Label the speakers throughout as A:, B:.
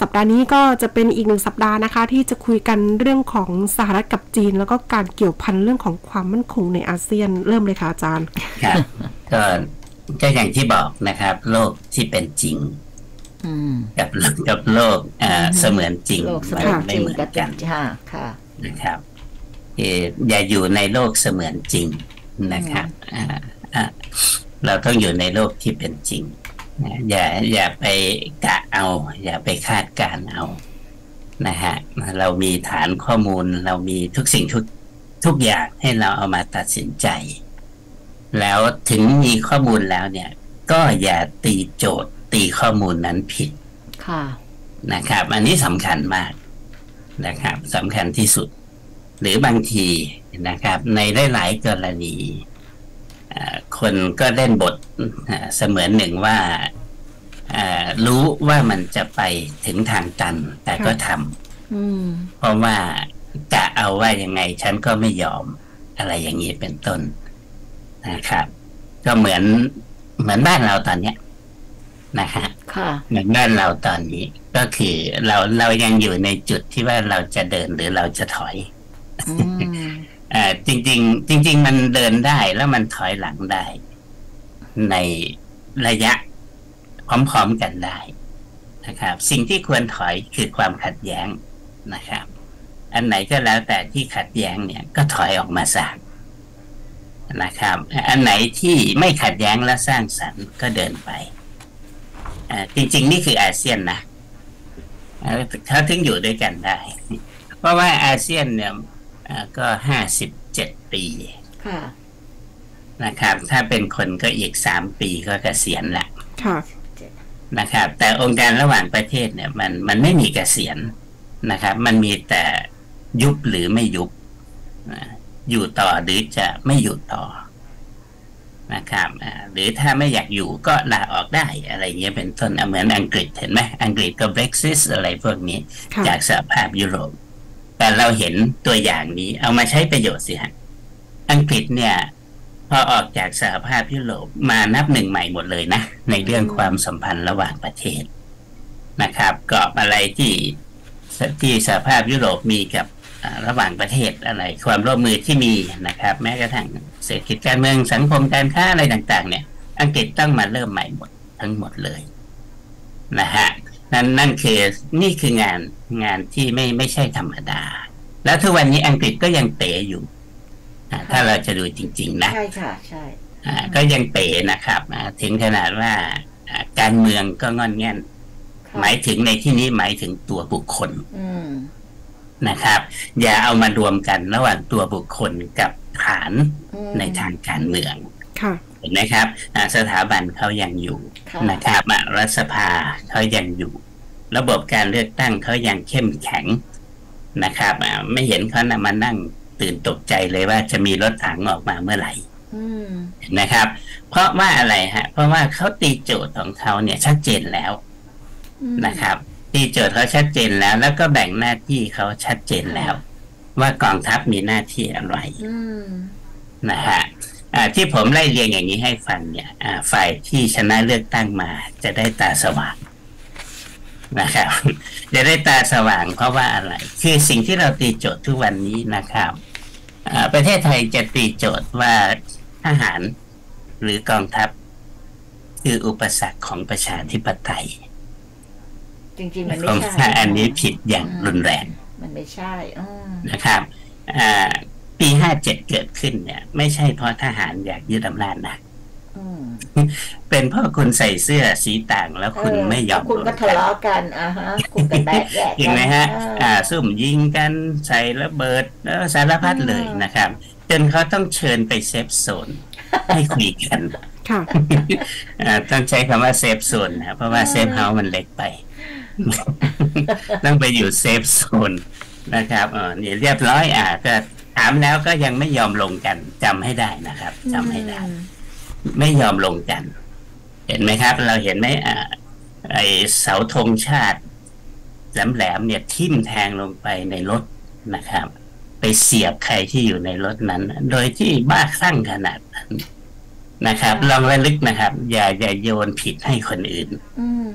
A: สัปดาห์นี้ก็จะเป็นอีกหนึ่งสัปดาห์นะคะ ที่จะคุยกันเรื่องของสหรัฐกับจีน แล้วก็การเกี่ยวพันเรื่องของความมั่นคงในอาเซียนเริ่มเลยค่ะอาจารย์
B: ครับก็ก็อย่างที่บอกนะครับ โลกที่เป็นจริง
C: อืม
B: กับกับโลกเอ่อเสมือนจริง
C: โลกเส
B: มัน
C: มือน
B: ไม่
C: จริง
B: เหมือน
C: กับ
B: กัน
C: ค่ะค่ะ
B: นะครับเอ่ออย่าอยู่ในโลกเสมือนจริงนะครับอ่าอ่าเราต้องอยู่ในโลกที่เป็นจริงนะ อย่าอย่าไปกะเอา อย่าไปคาดการณ์เอานะฮะเรามีฐานข้อมูล เรามีทุกสิ่งทุกทุกอย่างให้เราเอามาตัดสินใจ แล้วถึงมีข้อมูลแล้วเนี่ย ก็อย่าตีโจทย์ตีข้อมูลนั้นผิด
C: ค่ะ
B: นะครับ อันนี้สำคัญมากนะครับสำคัญที่สุด หรือบางทีนะครับ ในหลาย ๆ กรณีเอ่อ คนก็เล่นบทเอ่อเสมือนหนึ่งว่าเอ่อรู้ว่ามันจะไปถึงทางตัน แต่ก็ทำ
C: อืม
B: เพราะว่ากะเอาว่ายังไง ฉันก็ไม่ยอมอะไรอย่างนี้เป็นต้นนะครับ ก็เหมือนเหมือนบ้านเราตอนเนี้ยนะฮะ
C: ค่ะ
B: เหมือนบ้านเราตอนนี้ ก็คือเราเรายังอยู่ในจุดที่ว่าเราจะเดินหรือเราจะถอย
C: อืม
B: อ่าจริง ๆ จริง ๆ มันเดินได้แล้วมันถอยหลังได้ ในระยะพร้อมๆกันได้นะครับ สิ่งที่ควรถอยคือความขัดแย้งนะครับ อันไหนก็แล้วแต่ที่ขัดแย้งเนี่ยก็ถอยออกมาสร้างนะครับ อันไหนที่ไม่ขัดแย้งและสร้างสรรค์ก็เดินไปอ่าจริง ๆ นี่คืออาเซียนนะเขาถึงอยู่ด้วยกันได้ เพราะว่าอาเซียนเนี่ย ก็ห้าสิบเจ็ดปี
C: ค่ะ
B: นะครับ ถ้าเป็นคนก็อีกสามปีก็เกษียณละ
A: ค่ะ
B: นะครับ แต่องค์การระหว่างประเทศเนี่ย มันมันไม่มีเกษียณนะครับ มันมีแต่ยุบหรือไม่ยุบนะอยู่ต่อหรือจะไม่อยู่ต่อนะครับอ่าหรือถ้าไม่อยากอยู่ก็ลาออกได้อะไรเงี้ยเป็นต้นอะเหมือนอังกฤษเห็นไหมอังกฤษก็ Brexit อะไรพวกนี้
A: ค่ะ
B: จากสหภาพยุโรป แต่เราเห็นตัวอย่างนี้ เอามาใช้ประโยชน์สิฮะอังกฤษเนี่ย พอออกจากสหภาพยุโรปมานับหนึ่งใหม่หมดเลยนะ ในเรื่องความสัมพันธ์ระหว่างประเทศนะครับกรอบอะไรที่ที่สหภาพยุโรปมีกับระหว่างประเทศอะไร ความร่วมมือที่มีนะครับ แม้กระทั่งเศรษฐกิจการเมืองสังคมการค้าอะไรต่าง ๆ เนี่ย อังกฤษต้องมาเริ่มใหม่หมดทั้งหมดเลยนะฮะ นั่นนั่นคือนี่คืองานงานที่ไม่ไม่ใช่ธรรมดา แล้วทุกวันนี้อังกฤษก็ยังเป๋อยู่อ่าถ้าเราจะดูจริง ๆ นะ
C: ใช่ค่ะใช่
B: อ่าก็ยังเป๋นะครับอ่าถึงขนาดว่าอ่าการเมืองก็งอนแง่น
C: ค่ะ
B: หมายถึงในที่นี้หมายถึงตัวบุคคล
C: อืม
B: นะครับ อย่าเอามารวมกันระหว่างตัวบุคคลกับฐาน
C: อืม
B: ในทางการเมือง
A: ค่ะ
B: เห็นไหมครับอ่าสถาบันเขายังอยู่
C: ค่ะ
B: นะครับอะรัฐสภาเขายังอยู่ ระบบการเลือกตั้งเขายังเข้มแข็งนะครับอะไม่เห็นเขานำมานั่งตื่นตกใจเลยว่าจะมีรถถังออกมาเมื่อไหร่
C: อืม
B: เห็นนะครับ เพราะว่าอะไรฮะ เพราะว่าเขาตีโจทย์ของเขาเนี่ยชัดเจนแล้ว
C: อืม
B: นะครับ ตีโจทย์เขาชัดเจนแล้ว แล้วก็แบ่งหน้าที่เขาชัดเจนแล้ว ว่ากองทัพมีหน้าที่อะไร
C: อืม
B: นะฮะอ่า ที่ผมไล่เรียงอย่างนี้ให้ฟังเนี่ยอ่าฝ่ายที่ชนะเลือกตั้งมาจะได้ตาสว่างนะครับจะได้ตาสว่างเพราะว่าอะไร คือสิ่งที่เราตีโจทย์ทุกวันนี้นะครับอ่าประเทศไทยจะตีโจทย์ว่าทหารหรือกองทัพ คืออุปสรรคของประชาธิปไตย
C: จริงๆ มัน
B: ผ
C: ไม่
B: ม
C: ใช่
B: ว่าอันนี้ผิดอย่างรุนแรง
C: มันไม่ใช่อืม
B: นะครับอ่า ปีห้าเจ็ดเกิดขึ้นเนี่ย ไม่ใช่เพราะทหารอยากยึดอำนาจนะ
C: อืม
B: เป็นเพราะคุณใส่เสื้อสีต่างแล้วคุณ
C: เออ
B: ไม่ยอม
C: แล้วคุณก็ทะเลาะกันอ่าฮะคุณก็แตกแยก
B: เห็นไหมฮะ
C: อ่า
B: อ่าซุ่มยิงกันใส่ระเบิดแล้วสารพัดเลยนะครับ จนเขาต้องเชิญไปเซฟโซนให้คุยกัน
A: ค่ะ
B: อ่าต้องใช้คำว่า safe zone นะเพราะว่า safe house มันเล็กไป ต้องไปอยู่ safe zone นะครับเออนี่เรียบร้อยอ่าก็ถามแล้วก็ยังไม่ยอมลงกันจำให้ได้นะครับจำให้ได้ ไม่ยอมลงกัน เห็นไหมครับ เราเห็นไหมอ่าไอเสาธงชาติแหลมๆเนี่ยทิ่มแทงลงไปในรถนะครับ ไปเสียบใครที่อยู่ในรถนั้น โดยที่บ้าคลั่งขนาดนั้นนะครับ ลองระลึกนะครับ อย่าอย่าโยนผิดให้คนอื่น
C: อืม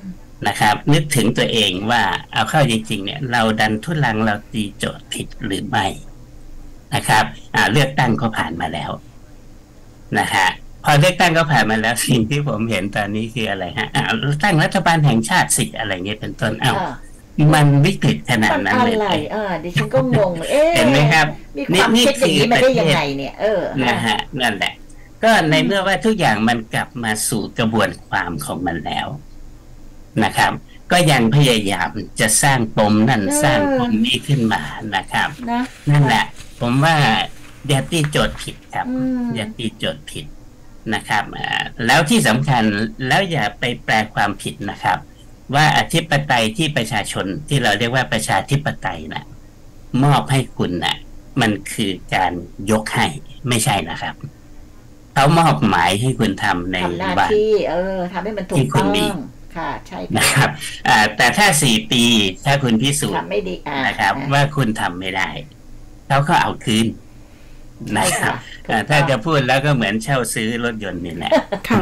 B: นะครับ นึกถึงตัวเองว่าเอาเข้าจริงๆเนี่ย เราดันทุลังเราตีโจทย์ผิดหรือไม่ นะครับอ่าเลือกตั้งก็ผ่านมาแล้วนะฮะพอเลือกตั้งก็ผ่านมาแล้วสิ่งที่ผมเห็นตอนนี้คืออะไรฮะอ่าตั้งรัฐบาลแห่งชาติสิอะไรเงี้ยเป็นต้นเอ้า
C: ค่ะ
B: มันวิกฤตขนาด
C: มัน
B: นั้น
C: อะ
B: เลย
C: ไร
B: เหรอ
C: อ่าดิฉันก็งงเอ๊ะ
B: เห็นไหมครับ
C: มีความ
B: นี่
C: คิดอย่างนี้มาได้ยัง
B: นี่คือประเทศ
C: ไงเนี่ยเออ
B: นะฮะนั่นแหละ ก็ในเมื่อว่าทุกอย่างมันกลับมาสู่กระบวนความของมันแล้วนะครับ ก็ยังพยายามจะสร้างปมนั่น
C: เออ
B: สร้างปมนี้ขึ้นมานะครับ
C: นะ
B: นั่นแหละ ผมว่าอย่าตีโจทย์ผิดครับ
C: อืม
B: อย่าตีโจทย์ผิดนะครับอ่าแล้วที่สำคัญแล้วอย่าไปแปลความผิดนะครับ ว่าอธิปไตยที่ประชาชนที่เราเรียกว่าประชาธิปไตยนะมอบให้คุณนะมันคือการยกให้ไม่ใช่นะครับเขามอบหมายให้คุณทำใน
C: ทำหน้า
B: วัน
C: ที่เออทำให้มันถู
B: ที่
C: ก
B: คุ
C: ต้
B: ณ
C: อง
B: มี
C: ค่ะใช่
B: นะครับอ่าแต่ถ้าสี่ปีถ้าคุณพิสูจน์
C: ทำไม่ดีอ่า
B: นะครับ
C: อ่า
B: ว่าคุณทำไม่ได้เขาก็เอาคืน
C: ใช่
B: นะครับ
C: ค่ะถูก
B: อ่าถ้า
C: ต้อง
B: จะพูดแล้วก็เหมือนเช่าซื้อรถยนต์นี่แหละ
A: ค่ะ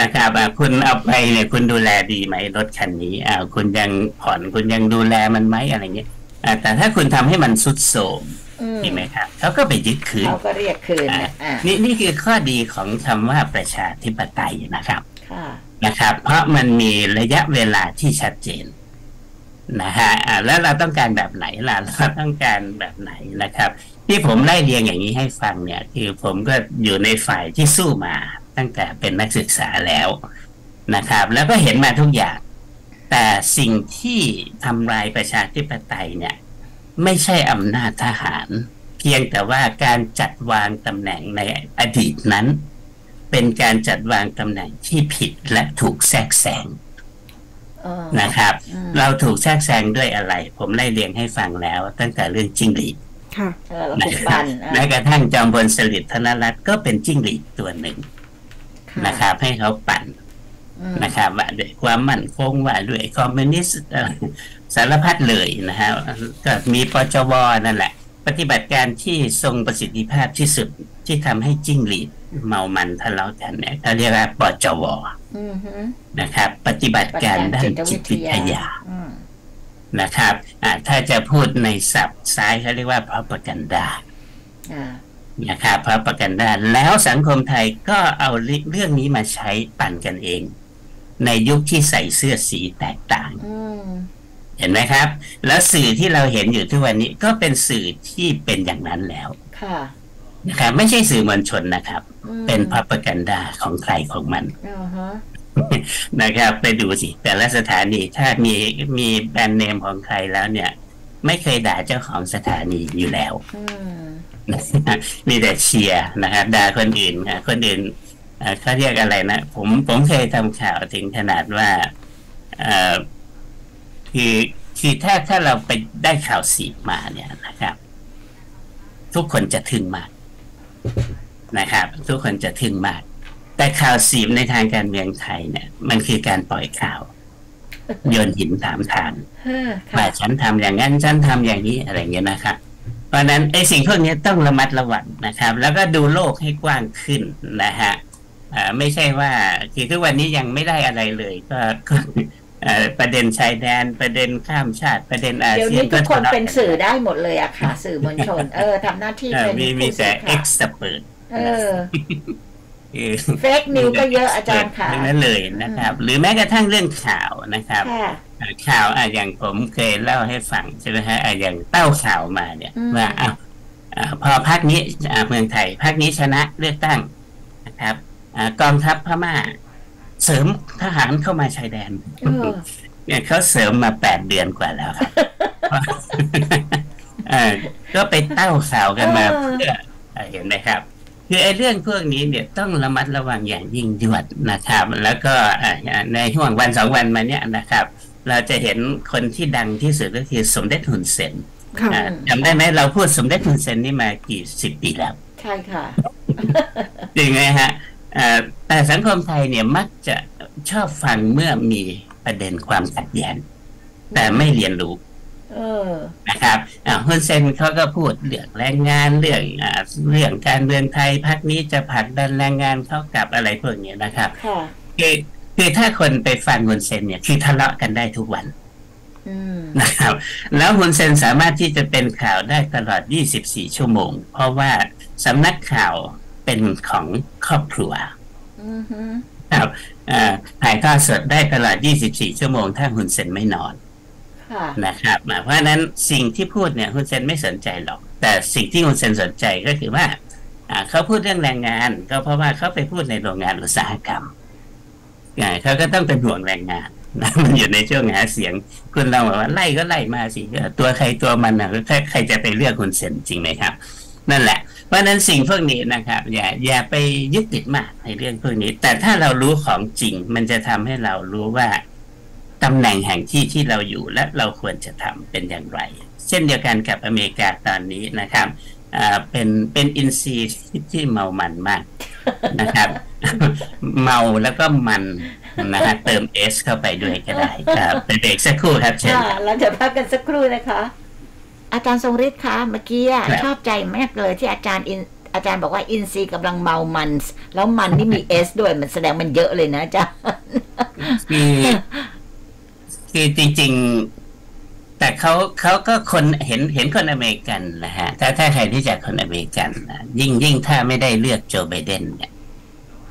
B: นะครับอ่าคุณเอาไปเนี่ยคุณดูแลดีไหมรถคันนี้อ่าคุณยังผ่อนคุณยังดูแลมันไหมอะไรเงี้ยอ่าแต่ถ้าคุณทำให้มันสุดโทรม
C: อืม
B: ใช่ไหมครับเขาก็ไปยึดคืน
C: เขาก็เรียกคืน
B: อ่า
C: นะอ่า
B: นี่นี่คือข้อดีของคำว่าประชาธิปไตยนะครับ
C: ค่ะ
B: นะครับ เพราะมันมีระยะเวลาที่ชัดเจนนะฮะแล้วเราต้องการแบบไหนล่ะเราต้องการแบบไหนนะครับ ที่ผมไล่เรียงอย่างนี้ให้ฟังเนี่ยคือผมก็อยู่ในฝ่ายที่สู้มาตั้งแต่เป็นนักศึกษาแล้วนะครับ แล้วก็เห็นมาทุกอย่าง แต่สิ่งที่ทำลายประชาธิปไตยเนี่ย ไม่ใช่อำนาจทหาร เพียงแต่ว่าการจัดวางตำแหน่งในอดีตนั้น เป็นการจัดวางตำแหน่งที่ผิดและถูกแทรกแซง
C: เออ
B: นะครับ
C: อืม
B: เราถูกแทรกแซงด้วยอะไร ผมไล่เรียงให้ฟังแล้ว ตั้งแต่เรื่องจิ้งหรีด
A: ค่ะ
C: เออเรา
B: นะ
C: ถูก
B: ครั
C: บั
B: บ
C: นอ่า
B: แม้กระทั่งจอมพลสฤษดิ์ธนะรัชต์ก็เป็นจิ้งหรีดตัวหนึ่ง
C: ค่ะ
B: นะครับ ให้เขาปั่น
C: อืม
B: นะครับว่าด้วยความมั่นคงว่าด้วยคอมมิวนิสต์เอ่อสารพัดเลยนะฮะก็มีปจวนั่นแหละ ปฏิบัติการที่ทรงประสิทธิภาพที่สุดที่ทำให้จิ้งหรีด เมามันทะเลาะกันเนี่ยเขาเรียกว่าปจว
C: อืมฮึ
B: นะครับ ปฏิบัติการด้านจิตวิทยา
C: อืม
B: นะครับอ่าถ้าจะพูดในศัพท์ซ้ายเขาเรียกว่า propaganda
C: อ่า
B: นะครับ propaganda แล้วสังคมไทยก็เอาเรื่องนี้มาใช้ปั่นกันเอง ในยุคที่ใส่เสื้อสีแตกต่าง
C: อืม
B: เห็นไหมครับ แล้วสื่อที่เราเห็นอยู่ทุกวันนี้ก็เป็นสื่อที่เป็นอย่างนั้นแล้ว
C: ค่ะ
B: นะครับ ไม่ใช่สื่อมวลชนนะครับ
C: อืม
B: เป็น propaganda ของใครของมัน
C: อ่าฮะ
B: นะครับ ไปดูสิ แต่ละสถานีถ้ามีมีแบรนด์เนมของใครแล้วเนี่ย ไม่เคยด่าเจ้าของสถานีอยู่แล้ว
C: อืม
B: มีแต่เชียร์นะครับด่าคนอื่นนะคนอื่นเอ่อเขาเรียกอะไรนะผมผมเคยทำข่าวถึงขนาดว่าเอ่อคือคือถ้าถ้าเราไปได้ข่าวสีมาเนี่ยนะครับ ทุกคนจะทึ่งมาก นะครับ ทุกคนจะทึ่งมาก แต่ข่าวสีในทางการเมืองไทยเนี่ย มันคือการปล่อยข่าวโยนหินถามทาง
C: ฮะ
B: ว่า
C: ค่ะ
B: ฉันทำอย่างนั้นฉันทำอย่างนี้อะไรเงี้ยนะครับเพราะฉะนั้นไอ้สิ่งพวกนี้ต้องระมัดระวังนะครับ แล้วก็ดูโลกให้กว้างขึ้นนะฮะอ่าไม่ใช่ว่าคือทุกวันนี้ยังไม่ได้อะไรเลย ก็ก็เอ่อ ประเด็นชายแดนประเด็นข้ามชาติประเด็นอา
C: เดี๋ยว
B: เซียน
C: นี้ทุกคน
B: ทะาะ
C: เป็นสื่อได้หมดเลยอะค่ะ สื่อมวลชน เออทำหน้าที่
B: เออ
C: เป็น
B: มีมี
C: ผู้
B: แต่
C: สื่อ
B: เอ็
C: ข่ากว
B: ซ์เปิด
C: เออ
B: คือ
C: เฟกนิวก็เยอะอาจารย์ค่ะ
B: ทั้งนั้นเลยนะครับ หรือแม้กระทั่งเรื่องข่าวนะครับ
C: ค่ะ
B: อ่าข่าวอะอย่างผมเคยเล่าให้ฟังใช่ไหมฮะอะอย่างเต้าข่าวมาเนี่ย
C: อืม
B: ว่าอ้าวอ่าพอพักนี้อ่าเมืองไทยพักนี้ชนะเลือกตั้งนะครับอ่ากองทัพพม่า เสริมทหารเข้ามาชายแดน
C: เออ
B: เนี่ยเขาเสริมมาแปดเดือนกว่าแล้วครับเออก็ไปเต้าข่าวกันมา
C: เออ
B: เพื่อเอ่อเห็นไหมครับคือไอ้เรื่องพวกนี้เนี่ยต้องระมัดระวังอย่างยิ่งยวดนะครับ แล้วก็อ่าในช่วงวันสองวันมาเนี่ยนะครับ เราจะเห็นคนที่ดังที่สุดก็คือสมเด็จฮุนเซน
A: ค่ะ
B: อ่าจำได้ไหมเราพูดสมเด็จฮุนเซนนี่มากี่สิบปีแล้ว
C: ใช่ค่ะ
B: จริงไหมฮะอ่า แต่สังคมไทยเนี่ยมักจะชอบฟังเมื่อมีประเด็นความขัดแย้งแต่ไม่เรียนรู้
C: เออ
B: นะครับอ่าฮุนเซนเขาก็พูดเรื่องแรงงานเรื่องอ่าเรื่องการเมืองไทยพักนี้จะผลักดันแรงงานเข้ากับอะไรพวกนี้นะครับ
C: ค่ะ
B: คือคือถ้าคนไปฟังฮุนเซนเนี่ยคือทะเลาะกันได้ทุกวัน
C: อืม
B: นะครับ แล้วฮุนเซนสามารถที่จะเป็นข่าวได้ตลอด 24 ชั่วโมง เพราะว่าสำนักข่าว เป็นของครอบครัว
C: อือฮึ
B: ครับเอ่อถ่ายทอดสดได้ตลอด 24 ชั่วโมง ถ้าฮุนเซนไม่นอน
C: ค่ะ
B: นะครับอ่าเพราะฉะนั้นสิ่งที่พูดเนี่ยฮุนเซนไม่สนใจหรอก แต่สิ่งที่ฮุนเซนสนใจก็คือว่าอ่าเขาพูดเรื่องแรงงาน ก็เพราะว่าเขาไปพูดในโรงงานอุตสาหกรรมอ่าเขาก็ต้องเป็นห่วงแรงงานนะมันอยู่ในช่วงหาเสียง คุณลองบอกว่าไล่ก็ไล่มาสิเออตัวใครตัวมันนะใครใครจะไปเลือกฮุนเซนจริงไหมครับ นั่นแหละ เพราะนั้นสิ่งพวกนี้นะครับ อย่าอย่าไปยึดติดมากในเรื่องพวกนี้ แต่ถ้าเรารู้ของจริง มันจะทำให้เรารู้ว่าตำแหน่งแห่งที่ที่เราอยู่และเราควรจะทำเป็นอย่างไร เช่นเดียวกันกับอเมริกาตอนนี้นะครับอ่าเป็นเป็นอินทรีที่เมามันมากนะครับ เมาแล้วก็มันนะฮะเติมเอสเข้าไปด้วยก็ได้ครับไปเบรกสักครู่ครับเชิญ
C: ค่ะเราจะพักกันสักครู่นะคะ อาจารย์ทรงฤทธิ์คะเมื่อกี้อะ
B: ครับ
C: ชอบใจมากเลยที่อาจารย์อินอาจารย์บอกว่าอินทรีกำลังเมามันแล้วมันนี่มี S ด้วยมันแสดงมันเยอะเลยนะอาจารย์
B: คือคือจริงๆ แต่เขาเขาก็คนเห็นเห็นคนอเมริกันนะฮะถ้าถ้าใครที่จะคนอเมริกันนะยิ่งยิ่งถ้าไม่ได้เลือกโจไบเดนเนี่ย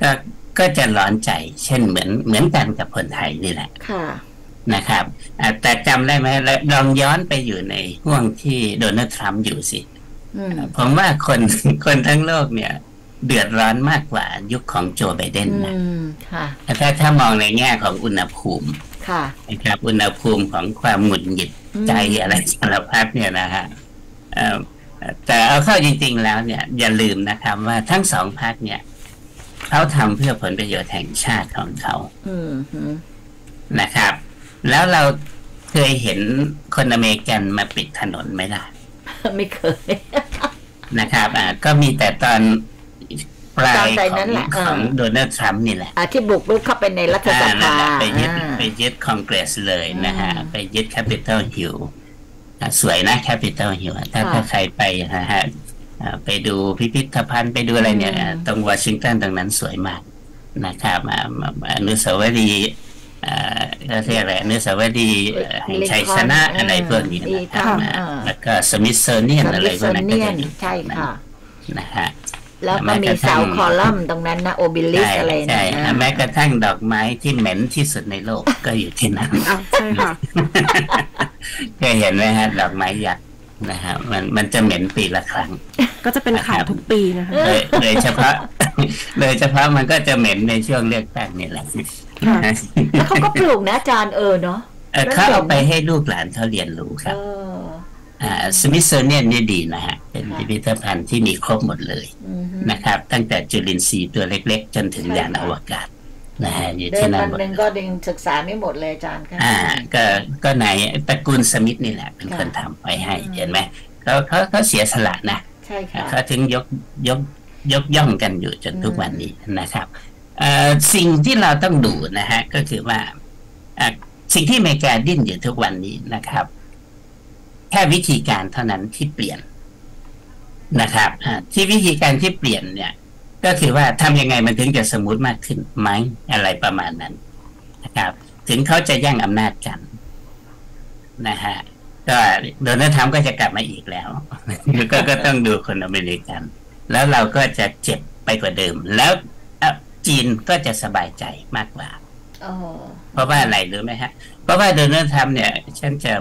B: ก็ก็จะร้อนใจ เช่นเหมือนเหมือนกันกับคนไทยนี่แหละ
C: ค่ะ
B: นะครับอะแต่จำได้ไหมแล้วลองย้อนไปอยู่ในห่วงที่โดนัลด์ทรัมป์อยู่สิ
C: อืม
B: ผมว่าคนคนทั้งโลกเนี่ย เดือดร้อนมากกว่ายุคของโจไบเดน
C: อื
B: นะ
C: มค่ะ
B: ถ้าถ้ามองในแง่ของอุณหภูมิ
C: ค่ะ
B: นะครับอุณหภูมิของความหงุดหงิดใจ
C: อืม
B: อะไรสารพัดเนี่ยนะฮะเอ่อแต่เอาเข้าจริง ๆ แล้วเนี่ย อย่าลืมนะครับ ว่าทั้งสองพรรคเนี่ยเขาทำเพื่อผลประโยชน์แห่งชาติของเขา
C: อืมอืม
B: นะครับ แล้วเราเคยเห็นคนอเมริกันมาปิดถนนไหมล่ะ
C: ไม่เคย
B: นะครับอ่าก็มีแต่ตอนปลาย
C: ตอนใจ
B: ขอ
C: นั้
B: ง
C: นแหละ
B: ข
C: อ่า
B: องโดนัลด์ทรัมป์นี่แหละ
C: อ่าที่บุกรุกเข้าไปในรัฐส
B: อ่านั่น
C: ภา
B: แหละไปยึด
C: อ่า
B: ไปยึดคอนเกรสเลยนะฮะ
C: อืม
B: ไปยึด Capitol Hill สวยนะ Capitol Hill ถ้า
C: ค่ะ
B: ถ้าใครไปนะฮะอ่าไปดูพิพิธภัณฑ์ไปดูอะไรเนี่ย
C: อืม
B: อ่าตรงวอชิงตันตรงนั้นสวยมากนะครับอ่ามามาอนุสาวรีย์อ่า ก็เรียกอะไรอนุสาวรีย์เอ่อแห่งชัยชนะอะไรพวกนี้นะครับ
C: อืม
B: อ่า
C: อ่า
B: แล้วก็สมิธโซเนียนอะไรพวกนั้นก็
C: เนีย
B: จะ
C: น
B: อยู่
C: ใช่ค่ะ
B: นะฮะ
C: แล้วก็มีเสาคอลัมน์ตรงนั้นนะโอบิลิส
B: ใช่
C: อะไร
B: ใช่
C: นะ
B: แม้กระทั่งดอกไม้ที่เหม็นที่สุดในโลกก็อยู่ที่นั่น
A: อะใช่ค่ะ
B: เคยเห็นไหมฮะ ดอกไม้ยักษ์นะฮะมันมันจะเหม็นปีละครั้ง
A: ก็จะเป็นข่าวทุกปีนะคะ
B: โดยโดยเฉพาะโดยเฉพาะมันก็จะเหม็นในช่วงเลือกตั้งนี่แหละ
A: ค่ะ
C: แล้วเขาก็ปลูกนะอาจารย์เออเนาะ
B: เอ่อเขาเอาไปให้ลูกหลานเขาเรียนรู้ค
C: เอ
B: รับ
C: อ
B: อ่าสมิธโซเนียนนี่ดีนะฮะ เป็น
C: ค่ะ
B: พิพิธภัณฑ์ที่มีครบหมดเลย
C: อืมฮึ
B: นะครับ ตั้งแต่จุลินทรีย์ตัวเล็ก ๆ จนถึง
C: ใช่
B: ยาน
C: ค่ะ
B: อวกาศนะฮะอยู่
C: เดิ
B: ที่
C: น
B: นั่น
C: วัน
B: หมด
C: หนึ่งก็ดึงศึกษาไม่หมดเลยอาจารย์ค่ะ
B: อ่า ก็ก็ไหนตระกูลสมิธนี่แหละ เป็นคนทำไว้ให้
C: อืม
B: เห็นไหมเขาเขาเขาเสียสละนะ
C: ใช่ค่ะ
B: เขาถึงยกยกยกย่องกันอยู่จนทุกวันนี้นะครับเอ่อ สิ่งที่เราต้องดูนะฮะก็คือว่าสิ่งที่อเมริกาดิ้นอยู่ทุกวันนี้นะครับ แค่วิธีการเท่านั้นที่เปลี่ยนนะครับที่วิธีการที่เปลี่ยนเนี่ย ก็คือว่าทำยังไงมันถึงจะสมูทมากขึ้นไหมอะไรประมาณนั้นนะครับ ถึงเขาจะแย่งอำนาจกันนะฮะก็โดนัลด์ทรัมป์ก็จะกลับมาอีกแล้วก็ก็ต้องดูคนอเมริกัน แล้วเราก็จะเจ็บไปกว่าเดิมแล้ว จีนก็จะสบายใจมากกว่า
C: อ๋อ
B: เพราะว่าอะไรรู้ไหมฮะ เพราะว่าโดนัลด์ทรัมป์เนี่ย ฉันจะ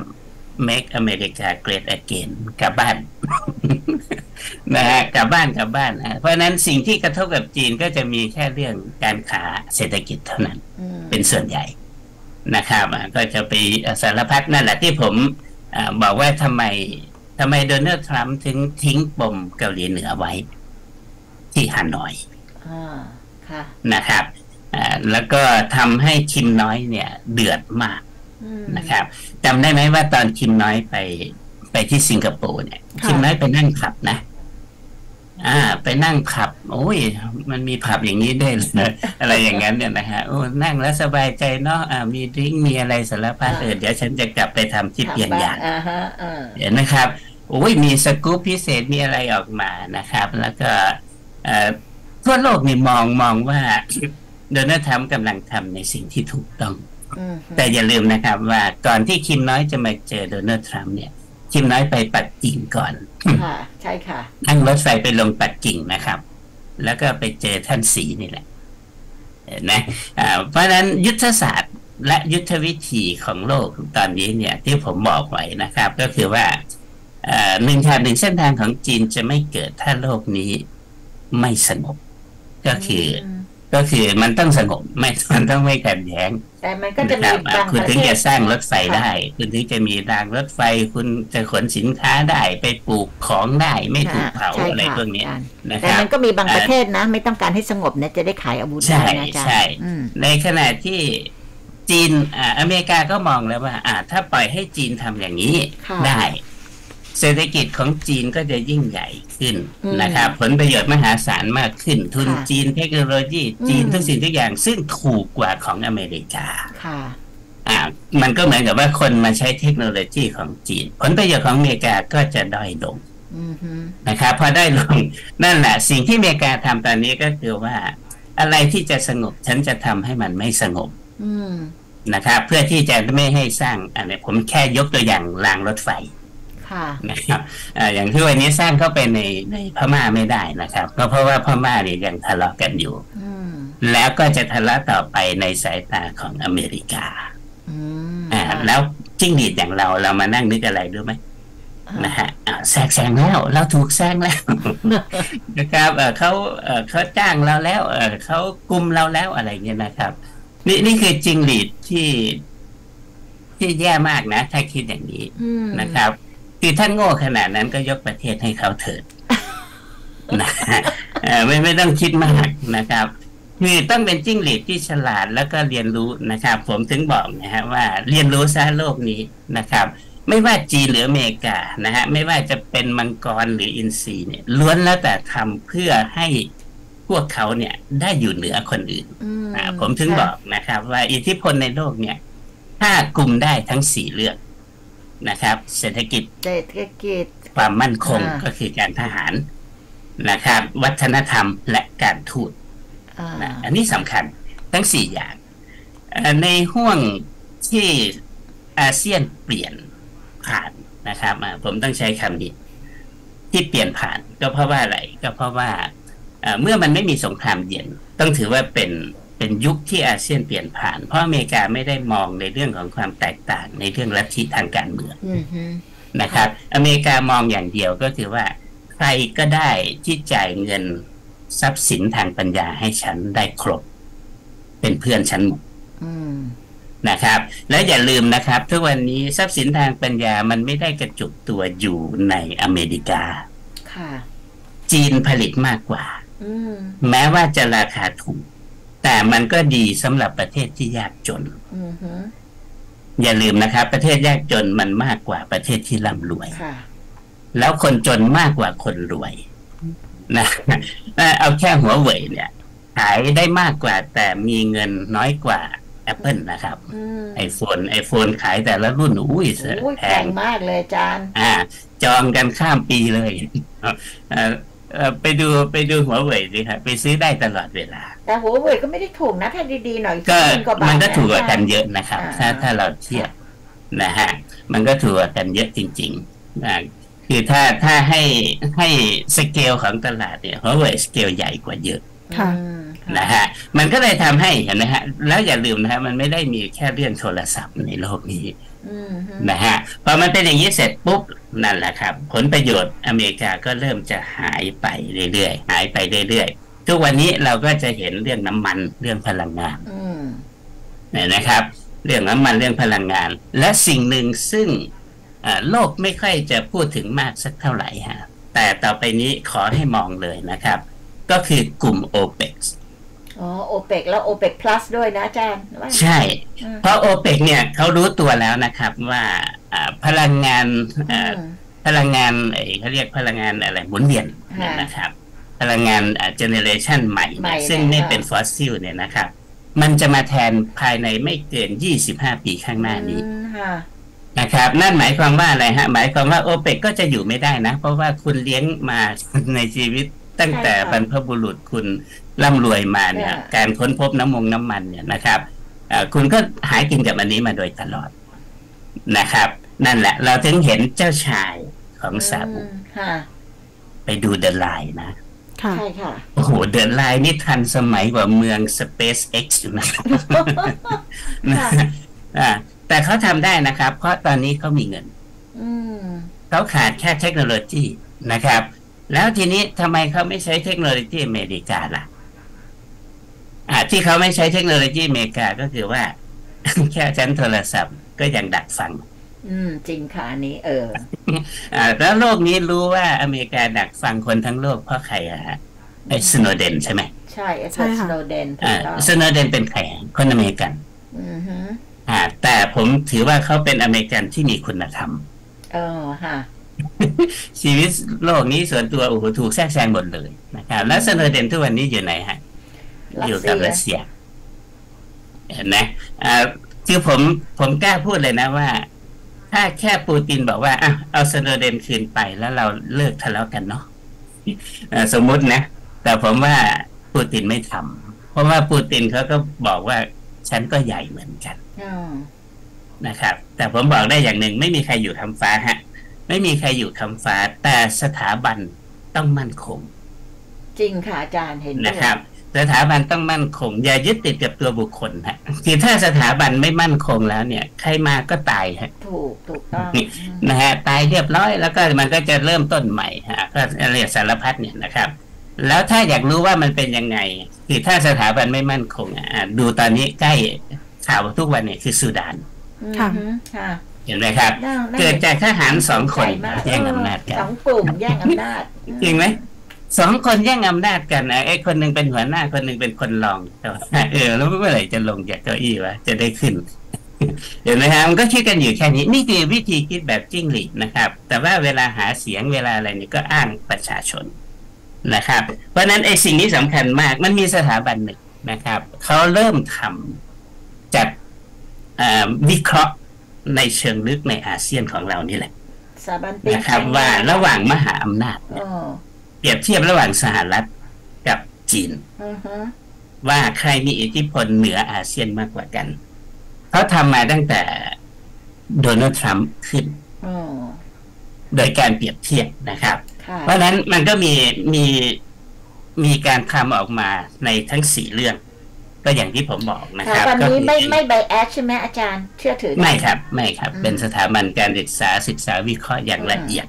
B: make America great again กลับบ้านนะฮะกลับบ้านกลับบ้านนะเพราะฉะนั้นสิ่งที่กระทบกับจีนก็จะมีแค่เรื่องการค้าเศรษฐกิจเท่านั้น
C: อืม
B: เป็นส่วนใหญ่นะครับอะก็จะไปสารพัดนั่นแหละที่ผมอาบอกว่าทำไมทำไมโดนัลด์ทรัมป์ถึงทิ้งปมเกาหลีเหนือไว้ ที่ฮานอย
C: อ่าค่ะ
B: นะครับอ่าแล้วก็ทำให้คิมน้อยเนี่ย เดือดมาก
C: อืม
B: นะครับจำได้ไหมว่าตอนคิมน้อยไปไปที่สิงคโปร์เนี่ย
C: ค่ะ
B: คิมน้อยไปนั่งขับนะ อ่า ไปนั่งขับ โอ้ย มันมีผับอย่างนี้ด้วยเหรออะไรอย่างนั้นเนี่ยนะฮะโอ้นั่งแล้วสบายใจเนาะอ่า มีดริงก์มีอะไรสารพัดเออเดี๋ยวฉันจะกลับไปทำที่เปียงยาง
C: อ่าฮะอ่า
B: เห็นไหมครับโอ้ยมีสกู๊ปพิเศษมีอะไรออกมานะครับ แล้วก็เอ่อ ทั่วโลกนี่มองมองว่าโดนัลด์ทรัมป์กำลังทำในสิ่งที่ถูกต้อง
C: อืม
B: แต่อย่าลืมนะครับว่าก่อนที่คิมน้อยจะมาเจอโดนัลด์ทรัมป์เนี่ย คิมน้อยไปปักกิ่งก่อน
C: ค่ะใช่ค่ะ
B: นั่งรถไฟไปลงปักกิ่งนะครับ แล้วก็ไปเจอท่านสีนี่แหละเห็นไหมอ่าเพราะฉะนั้นยุทธศาสตร์และยุทธวิธีของโลกตอนนี้เนี่ย ที่ผมบอกไว้นะครับ ก็คือว่าเอ่อหนึ่งทางหนึ่งเส้นทางของจีนจะไม่เกิดถ้าโลกนี้ไม่สงบ ก็คืออก็คือมันต้องสงบไม่มันต้องไม่ขัดแย้ง
C: แต่มันก็จะ
B: นะค
C: มี
B: รับอะ
C: บาง
B: คุณ
C: ประ
B: ถึง
C: เท
B: จะ
C: ศ
B: สร้างรถไฟได้ คุณถึงจะมีรางรถไฟ คุณจะขนสินค้าได้ไปปลูกของได้ไม่ถูกเผา
C: ใช่
B: อะไร
C: ค่ะ
B: พวกเนี้ย
C: อาจารย์
B: นะค
C: แต่
B: รับ
C: มันก็มีบางประเทศนะ ไม่ต้องการให้สงบนะจะได้ขายอาวุธ
B: ใช่
C: ได้นะอาจารย์
B: ใช่
C: อืม
B: ในขณะที่จีนอ่าอเมริกาก็มองแล้วว่า อ่า ถ้าปล่อยให้จีนทำอย่างนี้
C: ค่ะ
B: ได้ เศรษฐกิจของจีนก็จะยิ่งใหญ่ขึ้น
C: อืม
B: นะครับ ผลประโยชน์มหาศาลมากขึ้น ทุน
C: ค่ะ
B: จีนเทคโนโลยี จีน
C: อืม
B: ทุกสิ่งทุกอย่างซึ่งถูกกว่าของอเมริกา
C: ค่ะ
B: อ่ามันก็เหมือนกับว่าคนมาใช้เทคโนโลยีของจีน ผลประโยชน์ของอเมริกาก็จะด้อยลง
C: อืมฮึ
B: นะครับพอได้ลงนั่นแหละ สิ่งที่อเมริกาทำตอนนี้ก็คือว่า อะไรที่จะสงบฉันจะทำให้มันไม่สงบ
C: อืม
B: นะครับ เพื่อที่จะไม่ให้สร้างอันนี้ผมแค่ยกตัวอย่างรางรถไฟ
C: ค่ะ
B: นะครับอ่าอย่างที่วันนี้สร้างเข้าไปในในพม่าไม่ได้นะครับ ก็เพราะว่าพม่าเนี่ยยังทะเลาะกันอยู่
C: อืม
B: แล้วก็จะทะเลาะต่อไปในสายตาของอเมริกา
C: อืม
B: อ่า
C: ค่ะ
B: แล้วจิ้งหรีดอย่างเราเรามานั่งนึกอะไรรู้ไหม
C: อ่า
B: นะฮะอ่าแซงแซงแล้วเราถูกแซงแล้วนะครับเอ่อเขาเอ่อเขาจ้างเราแล้วเอ่อเขากุมเราแล้วอะไรเงี้ยนะครับ นี่นี่คือจริงหลีดที่ที่แย่มากนะ ถ้าคิดอย่างนี้
C: อืม
B: นะครับ คือถ้าโง่ขนาดนั้นก็ยกประเทศให้เขาเถิดนะเอ่อไม่ไม่ต้องคิดมากนะครับคือต้องเป็นจิ้งหรีดที่ฉลาดแล้วก็เรียนรู้นะครับ ผมถึงบอกนะฮะว่าเรียนรู้ซะโลกนี้นะครับ ไม่ว่าจีนหรืออเมริกานะฮะไม่ว่าจะเป็นมังกรหรืออินทรีเนี่ยล้วนแล้วแต่ทำเพื่อให้พวกเขาเนี่ยได้อยู่เหนือคนอื่น
C: อืม
B: อ่าผมถึงบอกนะครับ ว่าอิทธิพลในโลกเนี่ย ถ้ากลุ่มได้ทั้งสี่เรื่อง นะครับ เศรษฐกิจ
C: เศรษฐกิจ
B: ความมั่นคง
C: อ่า
B: ก็คือการทหารนะครับ วัฒนธรรมและการทูต
C: อ่า
B: นะอันนี้สำคัญทั้งสี่อย่างเอ่อในห่วงที่อาเซียนเปลี่ยนผ่านนะครับอ่าผมต้องใช้คำนี้ที่เปลี่ยนผ่านก็เพราะว่าอะไร ก็เพราะว่าเอ่อเมื่อมันไม่มีสงครามเย็น ต้องถือว่าเป็น เป็นยุคที่อาเซียนเปลี่ยนผ่าน เพราะอเมริกาไม่ได้มองในเรื่องของความแตกต่างในเรื่องลัทธิทางการเมือง
C: อืมฮึ
B: นะครับ อเมริกามองอย่างเดียวก็คือว่า ใครก็ได้ที่จ่ายเงินทรัพย์สินทางปัญญาให้ฉันได้ครบ เป็นเพื่อนฉันหมด
C: อืม
B: นะครับ แล้วอย่าลืมนะครับ ทุกวันนี้ทรัพย์สินทางปัญญามันไม่ได้กระจุกตัวอยู่ในอเมริกา
C: ค่ะ
B: จีนผลิตมากกว่า
C: อืม
B: แม้ว่าจะราคาถูก แต่มันก็ดีสำหรับประเทศที่ยากจน
C: อืมฮึ
B: อย่าลืมนะครับ ประเทศยากจนมันมากกว่าประเทศที่ร่ำรวย
C: ค่ะ
B: แล้วคนจนมากกว่าคนรวยนะเอาแค่หัวเว่ยเนี่ย ขายได้มากกว่า แต่มีเงินน้อยกว่า Apple นะครับ
C: อืม
B: ไอโฟนไอโฟนขายแต่ละรุ่นอุ้ย
C: โอ้ย
B: แพ
C: แพ
B: ง
C: งมากเลยอาจารย์
B: อ่า จองกันข้ามปีเลยเอ่อเอ่อ ไปดูไปดูหัวเว่ยสิครับไปซื้อได้ตลอดเวลา
C: แต่หัวเว่ยก็ไม่ได้ถูกนะถ้าดีๆหน่อย
B: ก็
C: หมื่กว่าบาท
B: มันก็ถูกกว่า
C: อาจ
B: กั
C: ร
B: น
C: ย์
B: เยอะนะครับ
C: อ่า
B: ถ้าถ้าเราเทียบนะฮะมันก็ถูกกว่ากันเยอะจริงๆอ่าคือถ้าถ้าให้ให้สเกลของตลาดเนี่ยหัวเว่ยสเกลใหญ่กว่าเยอะ
A: ค่ะ
C: อืม
B: นะฮะมันก็เลยทำให้เห็นนะฮะแล้วอย่าลืมนะฮะมันไม่ได้มีแค่เรื่องโทรศัพท์ในโลกนี้
C: อืมฮึ
B: นะฮะพอมันเป็นอย่างนี้เสร็จปุ๊บนั่นแหละครับ ผลประโยชน์อเมริกาก็เริ่มจะหายไปเรื่อยๆหายไปเรื่อยๆทุกวันนี้เราก็จะเห็นเรื่องน้ำมันเรื่องพลังงาน
C: อืม
B: เนี่ยนะครับ เรื่องน้ำมันเรื่องพลังงาน และสิ่งหนึ่งซึ่งเอ่อโลกไม่ค่อยจะพูดถึงมากสักเท่าไหร่ฮะแต่ต่อไปนี้ขอให้มองเลยนะครับ ก็คือกลุ่ม o p e ป
C: อ๋อโอเปกแล้วโอเปก plus ด้วยนะอาจารย์ว่า
B: ใช่
C: อืม
B: เพราะ o p e ปเนี่ยเขารู้ตัวแล้วนะครับว่าอ่าพลังงานเอ่อ
C: อืม
B: พลังงานไอ้เขาเรียกพลังงานอะไรหมุนเวียน
C: ค่ะ
B: นะครับ พลังงาน generation ใหม่
C: ใหม่
B: เนี่ยซึ่ง
C: เนี่ย
B: ไม่
C: ค่ะ
B: เป็นฟอสซิลเนี่ยนะครับ มันจะมาแทนภายในไม่เกิน 25 ปีข้างหน้านี้
C: อืมค่ะ
B: นะครับ นั่นหมายความว่าอะไรฮะ หมายความว่าโอเปกก็จะอยู่ไม่ได้นะ เพราะว่าคุณเลี้ยงมาในชีวิต ตั้งแต่
C: ใช่ค่ะ
B: บรรพบุรุษคุณร่ำรวยมาเนี่ย
C: ค่ะ
B: การค้นพบน้ำมงน้ำมันเนี่ยนะครับเอ่อคุณก็หากินกับอันนี้มาโดยตลอดนะครับ นั่นแหละ เราถึงเห็นเจ้าชายของซาอุ
C: อืมค่ะ
B: ไปดูเดอะไลน์นะ
A: ค่ะ
C: ใช่ค่ะ
B: โอ้โห เดอะไลน์นี่ทันสมัยกว่าเมือง SpaceX อยู่นะครับ
C: ค่ะ
B: อ่าแต่เขาทำได้นะครับ เพราะตอนนี้เขามีเงิน
C: อืม
B: เขาขาดแค่เทคโนโลยีนะครับ แล้วทีนี้ทำไมเขาไม่ใช้เทคโนโลยีอเมริกาล่ะอ่าที่เขาไม่ใช้เทคโนโลยีอเมริกาก็คือว่า แค่ชั้นโทรศัพท์ก็ยังดักฟัง
C: อืม จริงค่ะอันนี้ เออ
B: อ่า แล้วโลกนี้รู้ว่าอเมริกาดักฟังคนทั้งโลกเพราะใครอะฮะไอ้สโนเดนใช่ไหม
C: ใช่เอ็ด
A: ใช่
C: เวิร์ด
A: ค่ะ
C: สโนว์เดนถู
B: อ่าก
C: ต้อง
B: สโนเดนเป็นใครอะคนอเมริกัน
C: อือฮึ
B: อ่า แต่ผมถือว่าเขาเป็นอเมริกันที่มีคุณธรรม
C: เออค่ะ
B: ชีวิตโลกนี้ส่วนตัวโอ้โหถูกแทรกแซงหมดเลยนะครับแล้วสโนเดนทุกวันนี้อยู่ไหนฮะ อยู่กับรัสเซีย เห็นไหมอ่าคือผมผมกล้าพูดเลยนะว่า ถ้าแค่ปูตินบอกว่าอะเอาสโนเดนคืนไปแล้วเราเลิกทะเลาะกันเนาะอ่าสมมุตินะ แต่ผมว่าปูตินไม่ทำเพราะว่าปูตินเขาก็บอกว่าฉันก็ใหญ่เหมือนกัน
C: อืม
B: นะครับ แต่ผมบอกได้อย่างหนึ่งไม่มีใครอยู่คำฟ้าฮะ ไม่มีใครอยู่คำฟ้าแต่สถาบันต้องมั่นคง
C: จริงค่ะอาจารย์เห็นด้วย
B: นะครับ สถาบันต้องมั่นคง อย่ายึดติดกับตัวบุคคลฮะคือถ้าสถาบันไม่มั่นคงแล้วเนี่ย ใครมาก็ตายฮะ
C: ถูกถูกต้อง
B: นะฮะตายเรียบร้อยแล้วก็มันก็จะเริ่มต้นใหม่ฮะก็เรียกสารพัดเนี่ยนะครับ แล้วถ้าอยากรู้ว่ามันเป็นยังไงคือถ้าสถาบันไม่มั่นคงอะอะดูตอนนี้ใกล้ข่าวทุกวันเนี่ยคือสุดาน
A: ค่ะ
C: อือฮึค่ะ
B: เห็นไหมครับ
C: น่าน่า
B: เกิดจากทหารสองคน
C: ใจมาก
B: แย่งอำนาจกั
C: ส
B: น
C: องกลุ่มแย่งอำนาจ
B: จริงไหมสองคนแย่งอำนาจกันนะไอ้คนหนึ่งเป็นหัวหน้าคนหนึ่งเป็นคนรองแต่ว่าเออแล้วเมื่อไหร่จะลงจากเก้าอี้วะจะได้ขึ้นเห็นไหมฮะมันก็คิดกันอยู่แค่นี้นี่คือวิธีคิดแบบจิ้งหรีดนะครับ แต่ว่าเวลาหาเสียงเวลาอะไรนี่ก็อ้างประชาชนนะครับ เพราะฉะนั้นไอ้สิ่งนี้สำคัญมากมันมีสถาบันหนึ่งนะครับเขาเริ่มทำจัดเอ่อวิเคราะห์ ในเชิงลึกในอาเซียนของเรานี่แหละ
C: สถาบันปิ๊ง
B: นะครับว่าระหว่างมหาอำนาจ
C: เอ
B: เนี่ย
C: อ
B: เปรียบเทียบระหว่างสหรัฐกับจีน
C: อือฮึ
B: ว่าใครมีอิทธิพลเหนืออาเซียนมากกว่ากันเขาทำมาตั้งแต่โดนัลด์ทรัมป์ขึ้น
C: อือ
B: โดยการเปรียบเทียบนะครับ
C: ค่ะ
B: เพราะฉะนั้นมันก็มีมีมีการทำออกมาในทั้งสี่เรื่อง ก็อย่างที่ผมบอกนะ
C: ส
B: ค
C: ถา
B: รับ
C: บัน
B: ก็
C: นี้
B: คือ
C: ไม่ไม่ไบแอสใช่ไหมอาจารย์เชื่อถือด้
B: ไม่ครับ ไม่ครับ
C: อืม
B: เป็นสถาบันการศึกษาศึกษาวิเคราะห์อย่างละเอียด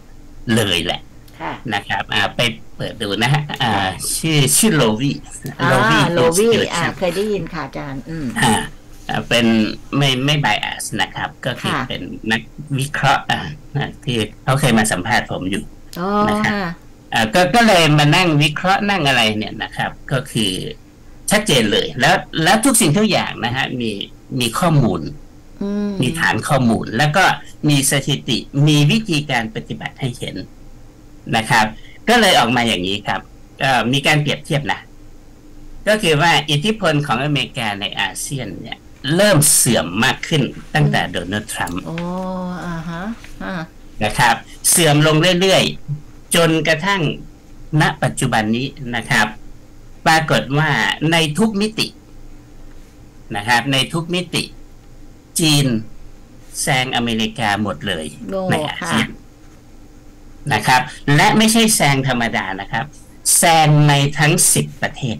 B: เลยแหละ
C: ค่ะ
B: นะครับอ่าไปเปิดดูนะฮะอ่า ชื่อชื่อโลวี
C: อ่าโลวี่
B: Institute
C: อ่าเคยได้ยินค่ะอาจารย์ อืม
B: อ่าอ่าเป็นไม่ไม่ไบแอสนะครับ ก็คือ
C: ค่ะ
B: เป็นนักวิเคราะห์อ่าอ่าที่เขาเคยมาสัมภาษณ์ผมอยู่
C: อ๋อ
B: นะครับ
C: ค่ะ
B: อ่าก็ก็เลยมานั่งวิเคราะห์นั่งอะไรเนี่ยนะครับ ก็คือ ชัดเจนเลย แล้วแล้วทุกสิ่งทุกอย่างนะฮะมีมีข้อมูล
C: อืม
B: มีฐานข้อมูล แล้วก็มีสถิติมีวิธีการปฏิบัติให้เห็นนะครับ ก็เลยออกมาอย่างนี้ครับเอ่อมีการเปรียบเทียบนะ ก็คือว่าอิทธิพลของอเมริกาในอาเซียนเนี่ย เริ่มเสื่อมมากขึ้นตั้งแต่โดนัลด์ทรัมป์
C: โอ้อ่าฮะอ่า
B: นะครับ เสื่อมลงเรื่อยๆ จนกระทั่งณปัจจุบันนี้นะครับ ปรากฏว่าในทุกมิตินะครับ ในทุกมิติ จีนแซงอเมริกาหมดเลย
C: โอ้
B: ในอา
C: ค่ะ
B: เซียนนะครับ และไม่ใช่แซงธรรมดานะครับ แซงในทั้งสิบประเทศ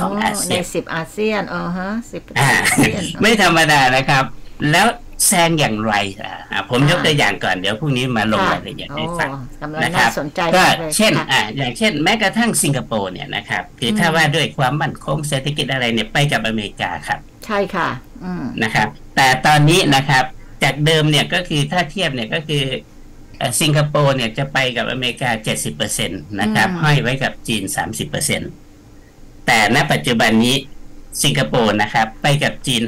B: ของอาเซี
C: ใน
B: ยน
C: สิบอาเซียนอ๋อฮะสิบประเท
B: อ่า
C: ศอาเซียน
B: ไม่ธรรมดานะครับ แล้ว แซงอย่างไรอะอะผมยกตัวอย่างก่อนเดี๋ยวพรุ่งนี้มาลง
C: ค่ะ
B: รายละเอียดให้ฟัง
C: โอ้กำลัง
B: นะค
C: น่า
B: รับ
C: สนใจ
B: ก็
C: มากเลย
B: เช่น
C: ค่ะ
B: อ่าอย่างเช่น แม้กระทั่งสิงคโปร์เนี่ยนะครับคือถ้า
C: อืม
B: ว่าด้วยความมั่นคงเศรษฐกิจอะไรเนี่ยไปกับอเมริกาครับ
C: ใช่ค่ะอืม
B: นะครับ แต่ตอนนี้นะครับจากเดิมเนี่ยก็คือถ้าเทียบเนี่ยก็คือเอ่อสิงคโปร์เนี่ยจะไปกับอเมริกา 70%นะครับ
C: อืม
B: ห้อยไว้กับจีน 30%แต่ณปัจจุบันนี้ สิงคโปร์นะครับ ไปกับจีน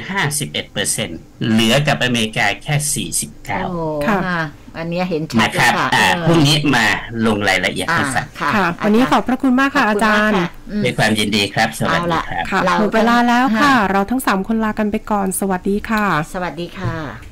B: 51%เหลือกับอเมริกาแค่ 49
C: โอ้
A: ค่ะ
C: ค่ะอันเนี้ยเห็นชัด
B: นะ
C: เล
B: ค
C: ย
B: รับ
C: ค่ะ
B: อ่า
C: เออ
B: พรุ่งนี้มาลงรายละเอียด
C: อ่า
B: ให้ฟัง
C: ค่ะ
A: ค่ะวันนี้ขอบพระคุณมากค่ะอาจารย์
B: ด้วยความยินดีครับ สวัส
C: เอา
B: ดี
C: ละ
B: ครับ
A: ค่ะ
C: เรา
A: หมดเวลาแล้วค่ะ
C: ค่ะ
A: เราทั้งสามคนลากันไปก่อน สวัสดีค่ะ
C: สวัสดีค่ะ